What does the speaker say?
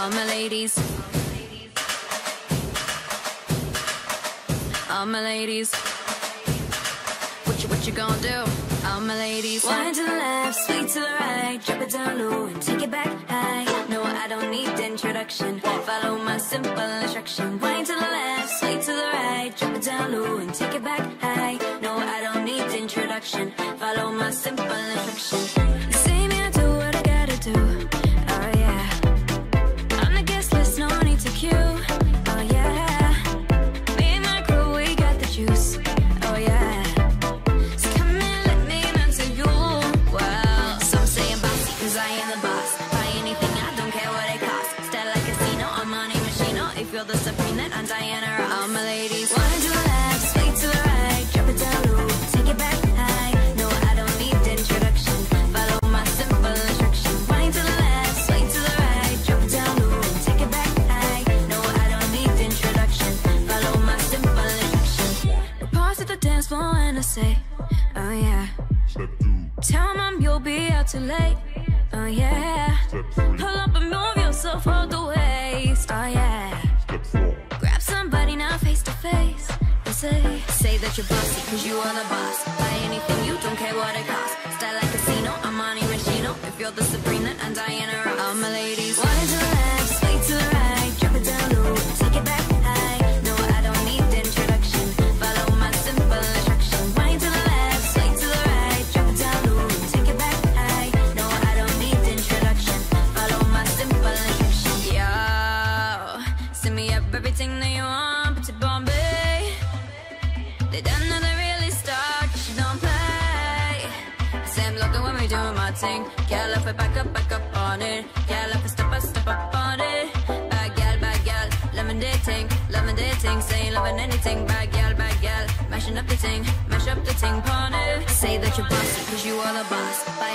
All my ladies. All my ladies. What you, what you gonna do? All my ladies. Wine to the left, sweet to the right. Drop it down low and take it back high. No, I don't need introduction. Follow my simple instruction. Wine to the left, sweet to the right. Drop it down low and take it back high. No, I don't need introduction. Follow my simple instruction. Moschino. The supreme, then I'm Diana. All my ladies. One to the left, sweet to the right. Drop it down low, take it back high. No, I don't need introduction. Follow my simple instruction. Wine to the left, sweet to the right. Drop it down low, take it back high. No, I don't need introduction. Follow my simple instruction. Pause at the dance floor and I say, Oh yeah. Step two, Tell mom you'll be out too late. Oh yeah. Pull up and move yourself all the waist. Oh yeah. That you're bossy, cause you are the boss. Buy anything, you don't care what it costs. Style like a casino, I'm Moschino. If you're the then I'm Diana my ladies. One They don't know they really start, she don't play. Same looking when we doing my thing. Girl, if I back up, back up on it. Girl, if I step up, step up on it. Bad gal, bad gal, loving dating, loving dating, saying loving anything. Bad gal, bad gal, mashing up the thing, mash up the thing, pawn it. Say that you're bossy, cause you are the boss. Buy